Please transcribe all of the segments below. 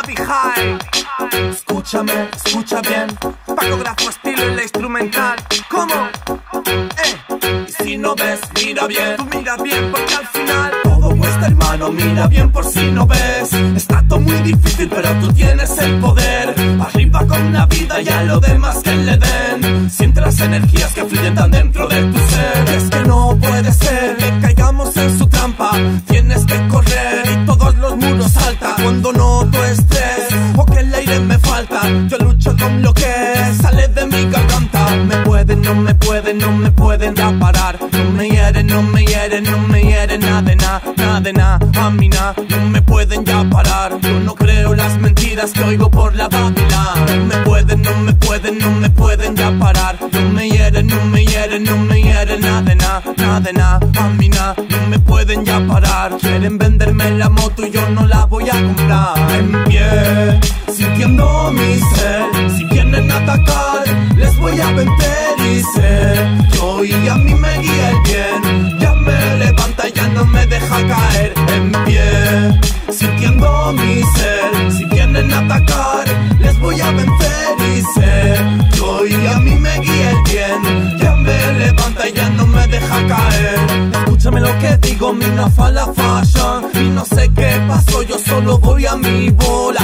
Javi High. Escúchame, escucha bien. Pacografo estilo en la instrumental. ¿Cómo? Eh. Y si no ves, mira bien. Tú mira bien porque al final todo cuesta, hermano. Mira bien por si no ves. Está todo muy difícil, pero tú tienes el poder. Arriba con la vida y a lo demás que le den. Siente las energías que fluyen tan dentro de tu ser. Es que no puede ser que caigamos en su trampa. Tienes que correr y todos los muros salta. Cuando noto con lo que sale de mi garganta. Me pueden, no me pueden, no me pueden ya parar. No me hieren, no me hieren, no me hieren nada de nada, nada nada. A mí nada, no me pueden ya parar. Yo no creo las mentiras que oigo por la Biblia. No me pueden, no me pueden, no me pueden ya parar. No me hieren, no me hieren, no me hieren nada de nada, nada nada. A mí nada, no me pueden ya parar. Quieren venderme la moto y yo no la voy a comprar. En pie, sintiendo mi ser. Si vienen a atacar, les voy a vencer y. Yo y a mí me guía el bien. Ya me levanta, ya no me deja caer. En pie, sintiendo mi ser. Si vienen a atacar, les voy a vencer y. Yo y a mí me guía el bien. Ya me levanta, ya no me deja caer. Escúchame lo que digo, mi no la fashion. Y no sé qué pasó, yo solo voy a mi bola.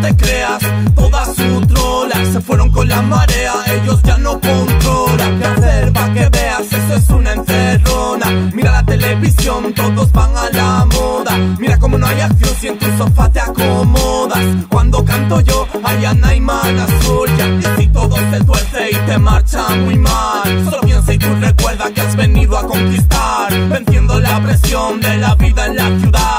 Te creas toda su trola. Se fueron con la marea, ellos ya no controlan. ¿Qué hacer pa' que veas? Eso es una encerrona. Mira la televisión, todos van a la moda. Mira cómo no hay acción si en tu sofá te acomodas. Cuando canto yo, allá no hay mala suya. Y si todo se tuerce y te marcha muy mal, solo piensa y tú recuerda que has venido a conquistar. Venciendo la presión de la vida en la ciudad.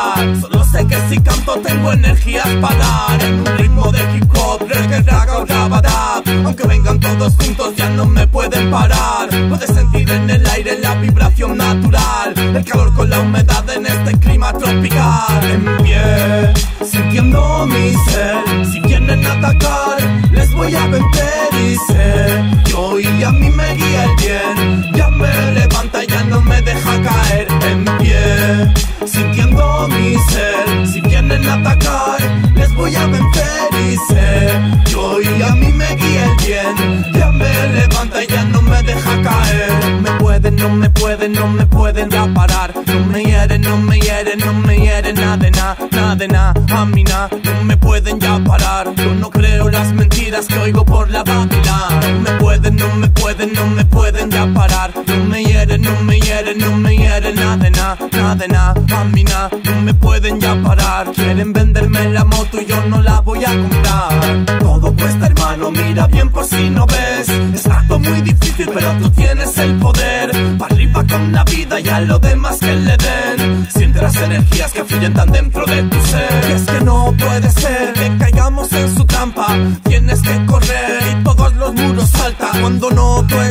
Que si canto tengo energías para dar. En un ritmo de hip hop, reggae, raga o rabadab. Aunque vengan todos juntos ya no me pueden parar. Puedes sentir en el aire la vibración natural. El calor con la humedad en este clima tropical. En pie, sintiendo mi ser. Si vienen a atacar, les voy a vencer y sé. Yo y a mí me guía el bien. No me pueden ya parar. No me hieren, no me hieren, no me hieren nada de nada, nada. A mí nada, no me pueden ya parar. Yo no creo las mentiras que oigo por la Babilán. No me pueden, no me pueden, no me pueden ya parar. No me hieren, no me hieren, no me hieren nada de nada, nada. A mí nada, no me pueden ya parar. Quieren venderme la moto y yo no la voy a comprar. Todo cuesta, hermano, mira bien por si no ves. Es algo muy difícil, pero tú tienes el poder. Para arriba con la vida y a lo demás que le den. Siente las energías que fluyen tan dentro de tu ser. Y es que no puede ser que caigamos en su trampa. Tienes que correr y todos los muros saltan. Cuando no estás